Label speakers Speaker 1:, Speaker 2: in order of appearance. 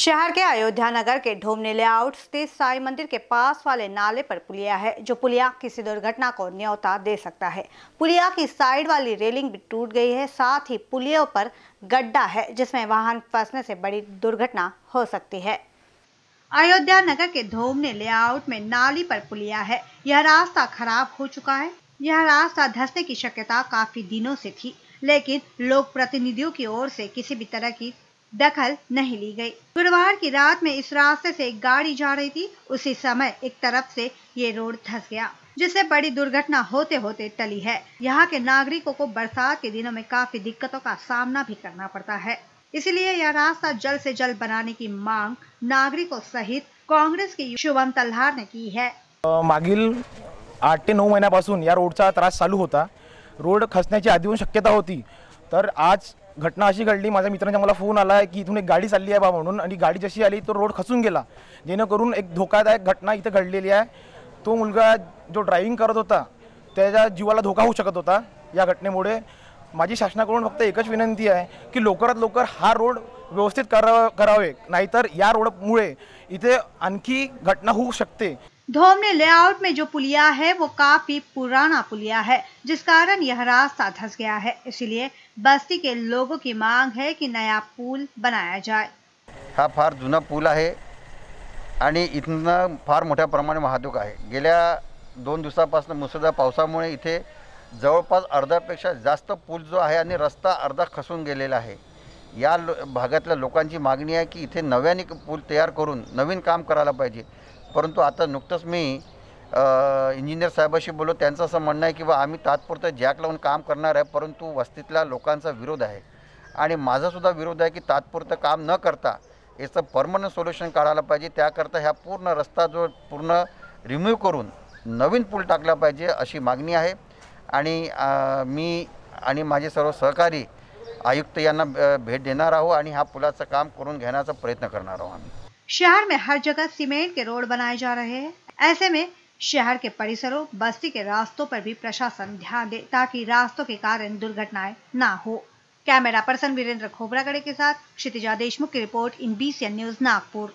Speaker 1: शहर के अयोध्या नगर के ढोमने लेआउट स्थित साई मंदिर के पास वाले नाले पर पुलिया है, जो पुलिया किसी दुर्घटना को न्योता दे सकता है। पुलिया की साइड वाली रेलिंग भी टूट गई है, साथ ही पुलियों पर गड्ढा है, जिसमें वाहन फंसने से बड़ी दुर्घटना हो सकती है। अयोध्या नगर के धोमने लेआउट में नाली पर पुलिया है। यह रास्ता खराब हो चुका है। यह रास्ता धंसने की शक्यता काफ़ी दिनों से थी, लेकिन लोक प्रतिनिधियों की ओर से किसी भी तरह की दखल नहीं ली गई। गुरुवार की रात में इस रास्ते से एक गाड़ी जा रही थी। उसी समय एक तरफ़ से ये रोड धस गया, जिससे बड़ी दुर्घटना होते होते टली है। यहाँ के नागरिकों को बरसात के दिनों में काफ़ी दिक्कतों का सामना भी करना पड़ता है। इसलिए यह रास्ता जल्द से जल्द बनाने की मांग नागरिकों सहित कांग्रेस के शुभम तल्हार ने की है।
Speaker 2: मागील आठ ते नऊ महिन्यापासून या रोडचा त्रास चालू होता. रोड खचण्याची आधी शक्यता होती. तर आज घटना अशी घडली माझ्या मित्रांच्या मला फोन आला की इथून एक गाडी चालली आहे बा म्हणून आणि गाडी जशी आली तो रोड खचून गेला. जेणेकरून एक धोकादायक घटना इथं घडलेली आहे. तो मुलगा जो ड्रायव्हिंग करत होता त्याच्या जीवाला धोका होऊ शकत होता या घटनेमुळे. माझी शासनाकडून फक्त एकच विनंती आहे की लवकरात लवकर हा रोड व्यवस्थित करा करावे. नाहीतर या रोडमुळे इथे आणखी घटना होऊ शकते.
Speaker 1: धोमने लेआउट में जो पुलिया है, वो काफ़ी पुराना पुलिया है, जिस कारण यह रास्ता धस गया है। इसलिए बस्ती के लोगों की मांग है कि नया पुल बनाया जाए।
Speaker 3: हा फार जुना पूल आहे आणि इथनं फार मोठ्या प्रमाणे वाहतूक आहे. गेल्या दोन दिवसापासून मुसळधार पावसामुळे इथे जवळपास अर्ध्यापेक्षा जास्त पूल जो आहे आणि रस्ता अर्धा खसून गेलेला आहे. या लो, भागातल्या लोकांची मागणी आहे की इथे नव्याने पूल तयार नवीन काम करायला पाहिजे. परंतु आता नुकतंच मी इंजिनियर साहेबाशी बोललो. त्यांचं असं म्हणणं आहे की बा आम्ही तात्पुरतं जॅक लावून काम करणार आहे परंतु वस्तीतल्या लोकांचा विरोध आहे. आणि माझासुद्धा विरोध आहे की तात्पुरतं काम न करता याचं परमनंट सोल्युशन काढायला पाहिजे. त्याकरता ह्या पूर्ण रस्ता जो पूर्ण रिमूव्ह करून नवीन पूल टाकला पाहिजे अशी मागणी आहे. आणि मी आणि माझे सर्व सहकारी आयुक्त यांना भेट देणार आहोत आणि ह्या पुलाचं काम करून घेण्याचा प्रयत्न करणार आहोत आम्ही.
Speaker 1: शहर में हर जगह सीमेंट के रोड बनाए जा रहे हैं। ऐसे में शहर के परिसरों, बस्ती के रास्तों पर भी प्रशासन ध्यान दे ताकि रास्तों के कारण दुर्घटनाएँ ना हो। कैमरा पर्सन वीरेंद्र खोबरागड़े के साथ क्षितिजा देशमुख की report in B news Nagpur.